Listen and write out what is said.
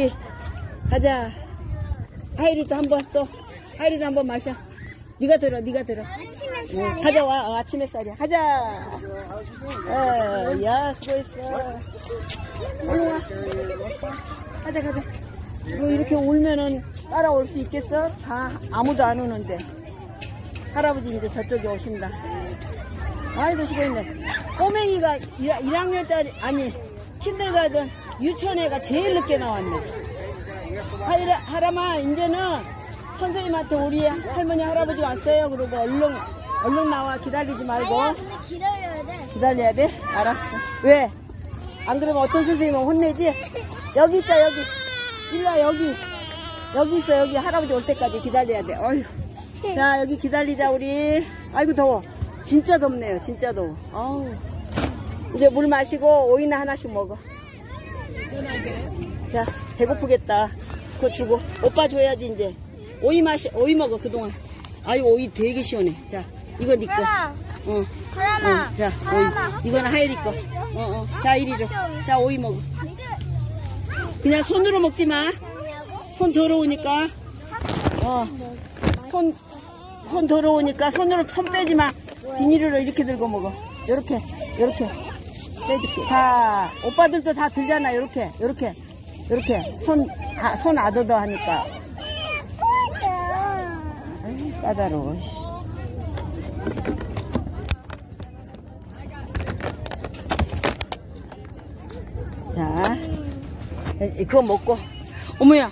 우리 가자. 하이리도 한번 또 하이리도 한번 마셔. 네가 들어, 네가 들어. 아침 응, 햇살이야? 가져와. 어, 아침 햇살이야. 가자. 어, 야, 수고했어. 얼른 와. 가자, 가자. 뭐 이렇게 울면은 따라올 수 있겠어? 다 아무도 안 오는데. 할아버지 이제 저쪽에 오신다. 아이고, 수고했네. 꼬맹이가 1, 학년짜리 아니, 킨들가든 유치원애가 제일 늦게 나왔네. 하이라, 하람아, 이제는 선생님한테 우리 할머니, 할아버지 왔어요. 그러고 얼른, 얼른 나와. 기다리지 말고. 아니야, 근데 기다려야 돼. 기다려야 돼? 알았어. 왜? 안 그러면 어떤 선생님은 혼내지? 여기 있자, 여기. 일로 와, 여기. 여기 있어, 여기. 할아버지 올 때까지 기다려야 돼. 어휴. 자, 여기 기다리자, 우리. 아이고, 더워. 진짜 덥네요, 진짜 더워. 아우. 이제 물 마시고 오이나 하나씩 먹어. 자, 배고프겠다. 그거 주고. 오빠 줘야지, 이제. 오이 마시, 오이 먹어, 그동안. 아유, 오이 되게 시원해. 자, 이거 네 거. 하람아, 어. 어, 자, 오이. 이거는 하이리 거. 어, 어. 자, 이리 줘. 자, 오이 먹어. 그냥 손으로 먹지 마. 손 더러우니까. 어. 손, 손 더러우니까 손으로 손 빼지 마. 비닐로 이렇게 들고 먹어. 요렇게, 요렇게. 자, 오빠들도 다 들잖아. 요렇게, 요렇게. 요렇게. 손, 다, 손 아더더 하니까. 아이, 까다로워. 자, 이- 그거 먹고. 어머야,